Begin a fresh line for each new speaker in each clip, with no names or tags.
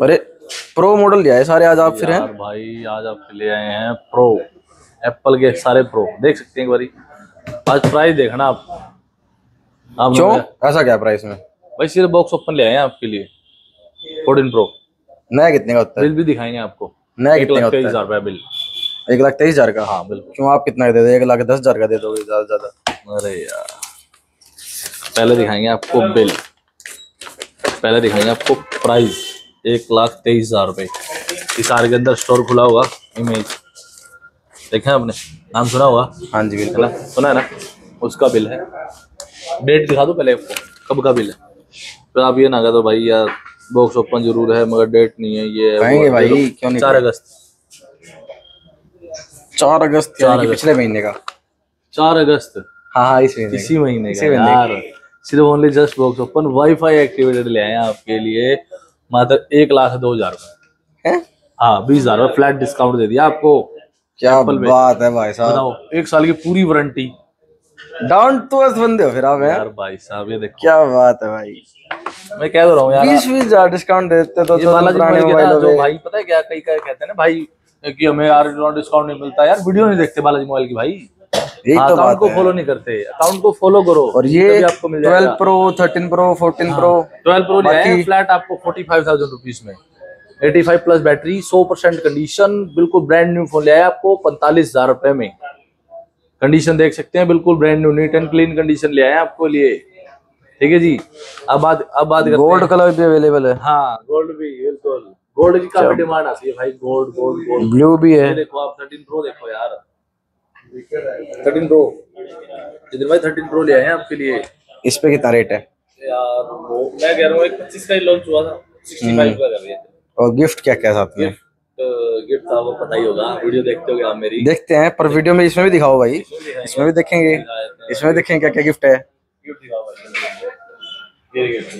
अरे pro model लिया है सारे आज आप फिर हैं?
भाई आज आपके ले आए हैं प्रो एप्पल के सारे प्रो देख सकते हैं एक बारी। आज प्राइस देखना आप। आप
क्यों? ऐसा क्या प्राइस में?
भाई सिर्फ़ बॉक्स ओपन ले आए हैं आपके लिए। फोर्टीन प्रो
नया कितने का होता है?
बिल भी दिखाएँगे आपको।
नया कितने का
तेईस हज़ार रुपया बिल
एक लाख तेईस हज़ार का?
हाँ बिल्कुल।
क्यों आप कितना का दे दो? एक लाख दस हज़ार का दे दोगे ज़्यादा ज़्यादा।
अरे यार। पहले दिखाएँगे आपको बिल पहले दिखाएँगे आपको प्राइस एक लाख तेईस हज़ार रुपए। इस आर के अंदर स्टोर खुला होगा इमेज देखें आपने? नाम सुना होगा?
हाँ जी बिल्कुल।
सुना है ना? उसका बिल है। डेट दिखा दो पहले आपको? कब का बिल है? फिर आप ये ना कह दो भाई यार बॉक्स ओपन ज़रूर है मगर डेट नहीं है ये है।
भाई, क्यों नहीं
चार अगस्त।
चार अगस्त
चार।
पिछले महीने का।
चार अगस्त?
हाँ हाँ इस महीने
इसी महीने का यार। सिर्फ़ only just box open wifi activated ले आए हैं आपके लिए। मात्र एक लाख दो हज़ार रूपए।
हाँ?
बीस हज़ार रुपए फ्लैट डिस्काउंट दे दिया आपको।
क्या बात है भाई साहब।
बताओ एक साल की पूरी वारंटी
डाउन टू अर्थ बंदे हो फिर आप
यार भाई साहब ये देखो।
क्या बात है भाई।
मैं कह तो रहा हूँ यार
बीस बीस हज़ार डिस्काउंट देते तो
बालाजी भाई पता है क्या कई कहते हैं ना भाई कि हमें यार डिस्काउंट नहीं मिलता। यार वीडियो नहीं देखते बालाजी मोबाइल की भाई। अकाउंट
बात
को फॉलो नहीं करते अकाउंट को फॉलो करो
और ये
आपको मिल
twelve pro thirteen pro fourteen pro
twelve pro है फ्लैट आपको फोर्टी फाइव थाउज़ेंड रुपीज़ में। एटी फाइव प्लस बैटरी सौ परसेंट कंडीशन बिल्कुल ब्रांड न्यू फ़ोन लिया है आपको पैंतालीस हज़ार रुपए में। कंडीशन देख सकते हैं बिल्कुल brand new neat and clean condition लिया है आपको लिए। ठीक है जी? अब बात अब बात
गोल्ड कलर भी अवेलेबल है।
हाँ गोल्ड भी बिल्कुल गोल्ड की काफ़ी डिमांड आती है भाई गोल्ड गोल्ड गोल्ड
ब्लू भी है।
देखो आप थर्टीन प्रो देखो यार। Thirteen pro. जितिन भाई थर्टीन प्रो ले आए हैं आपके लिए।
इस पे कितना रेट है?
यार वो मैं कह रहा हूँ एक पच्चीस का ही लॉन्च हुआ था। सिक्सटी फाइव का कर है
और गिफ्ट क्या क्या साथ में?
गिफ्ट गिफ्ट था वो पता ही होगा। वीडियो देखते होगे आप मेरी।
देखते हैं पर वीडियो में इसमें भी दिखाओ भाई। इसमें भी देखेंगे। इसमें भी देखेंगे क्या क्या गिफ्ट है
गिफ्ट दिखाओ भाई। ये गिफ्ट।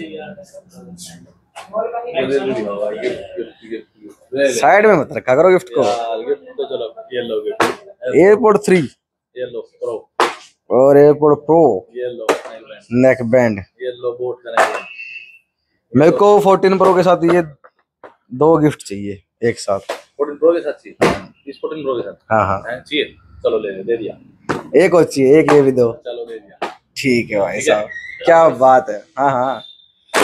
साइड में मत रखा करो गिफ्ट को।
गिफ्ट तो चलो ये लो गिफ्ट
एयरपोर्ट थ्री
ये लो प्रो
और एयरपोर्ट प्रो
ये लो नाइल बैंड
नेक बैंड
ये लो बोट
मेरे को फोर्टीन प्रो के साथ ये दो गिफ्ट चाहिए एक साथ।
फोर्टीन प्रो के साथ चाहिए? इस फोर्टीन प्रो के साथ?
हाँ हाँ।
चाहिए। चलो ले दे दिया।
एक और चाहिए एक ये भी दो।
चलो दे दिया।
ठीक है भाई साहब क्या बात है। हाँ हाँ।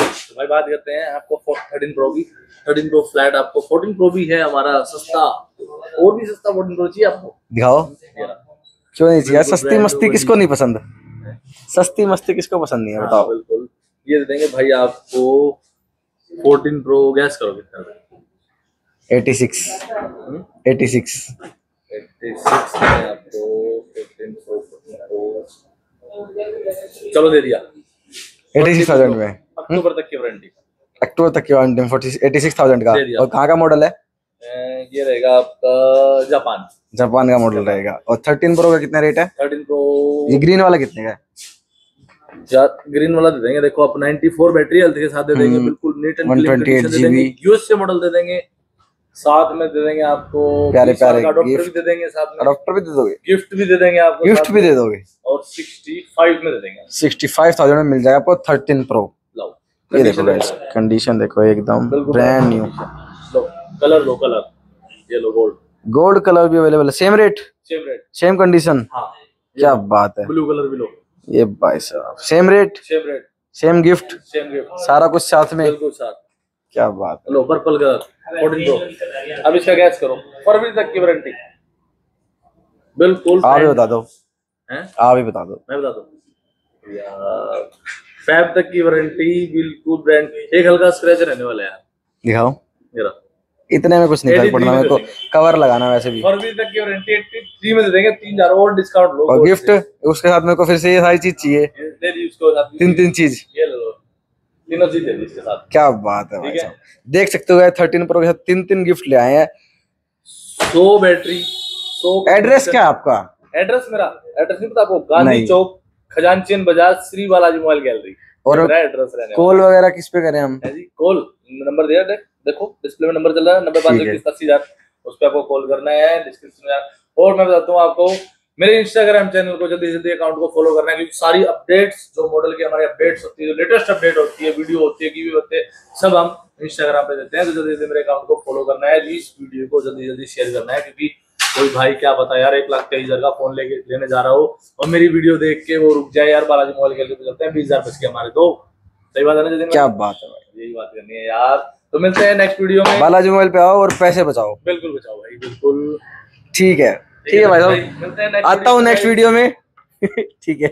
तो भाई बात करते हैं आपको थर्टीन प्रो की। थर्टीन प्रो फ्लैट आपको फोर्टीन प्रो भी है हमारा सस्ता और भी सस्ता फोर्टीन प्रो चाहिए आपको?
दिखाओ। क्यों नहीं चाहिए? सस्ती मस्ती किसको नहीं पसंद? सस्ती मस्ती किसको पसंद नहीं है
हाँ,
बताओ
बिल्कुल। ये दे देंगे भाई आपको फोर्टीन प्रो गैस करो कितना रुपए?
86? 86
86 आपको 14 Pro, 14 Pro। चलो दे दिया।
86000 में।
अक्टूबर तक की वारंटी।
अक्टूबर तक की वारंटी 40 86000 का।
दे दिया।
और कहाँ का मॉडल है?
ये रहेगा आपका जापान।
जापान का मॉडल रहेगा। और 13 प्रो का कितना रेट है?
थर्टीन प्रो
ये ग्रीन वाला कितने का है?
ग्रीन वाला दे देंगे। देखो आप 94 बैटरी हेल्थ के साथ दे देंगे।
हम्म,
बिल्कुल नीट एंड
128
दे देंगे।
GB
यूएस से मॉडल दे देंगे। साथ में दे देंगे आपको
प्यारे प्यारे
का
gift।
भी दे देंगे साथ में।
अडॉप्टर भी दे दोगे?
गिफ्ट भी दे देंगे आपको
गिफ्ट भी दे दोगे?
और 65 में दे देंगे।
65000 में मिल जाएगा आपको 13 प्रो ये देखो गाइस कंडीशन देखो। एकदम ब्रांड न्यू
कलर लो कलर ये लो गोल्ड
गोल्ड कलर भी अवेलेबल है। Same rate
same rate
same condition
हाँ।
क्या बात है।
ब्लू कलर भी लो।
ये भाई साहब same rate
same rate
same gift
same gift
सारा कुछ साथ में?
बिल्कुल साथ।
क्या बात है।
लो पर्पल कलर 14 प्रो अब इसका गैस करो। फरवरी तक की वारंटी बिल्कुल
आप ही बता दो।
हैं?
आप ही बता दो।
मैं बता दूँ। यार। फैब तक की वारंटी बिल्कुल ब्रांड एक हल्का स्क्रैच रहने वाला है यार।
दिखाओ।
मेरा।
इतने में कुछ नहीं फ़र्क पड़ना मेरे को कवर लगाना वैसे भी।
फरवरी तक की वारंटी 83 में दे देंगे तीन हज़ार और डिस्काउंट लो
और गिफ्ट उसके साथ मेरे को फिर से ये सारी चीज़ चाहिए।
दे दी उसको
तीन तीन चीज़।
ये ले लो। तीनों चीज़ दे दी इसके साथ।
क्या बात है भाई साहब। देख सकते हो थर्टीन प्रो के साथ तीन तीन गिफ्ट ले आए हैं।
सो बैटरी सो
एड्रेस क्या आपका?
एड्रेस मेरा। एड्रेस नहीं पता आपको? गांधी चौक। खजानचीन बाज़ार श्री बालाजी मोबाइल गैलरी।
और
एड्रेस रहने
कॉल वगैरह किस पे करें हम?
जी कॉल। नंबर दिया देख देखो डिस्प्ले में नंबर चल रहा है नब्बे पाँच इक्कीस अस्सी हज़ार। उस पर आपको कॉल करना है डिस्क्रिप्शन में और मैं बताता हूँ आपको मेरे इंस्टाग्राम चैनल को जल्दी जल्दी अकाउंट को फॉलो करना है क्योंकि सारी अपडेट्स जो मॉडल की हमारी अपडेट्स होती है जो लेटेस्ट अपडेट होती है वीडियो होती है कीवी होते हैं सब हम इंस्टाग्राम पे देते हैं तो जल्दी जल्दी मेरे अकाउंट को फॉलो करना है इस वीडियो को जल्दी जल्दी शेयर करना है क्योंकि कोई भाई क्या बता यार एक लाख तेईस हज़ार का फ़ोन लेके लेने जा रहा हो। और मेरी वीडियो देख के वो रुक जाए यार बालाजी मोबाइल खेल के चलते हैं बीस हज़ार बच के हमारे तो सही बात है ना
क्या बात है भाई।
यही बात करनी है यार। तो मिलते हैं नेक्स्ट वीडियो में।
बालाजी मोबाइल पे आओ और पैसे बचाओ।
बिल्कुल बचाओ भाई बिल्कुल।
ठीक है। ठीक है भाई साहब। आता हूँ नेक्स्ट वीडियो में। ठीक है।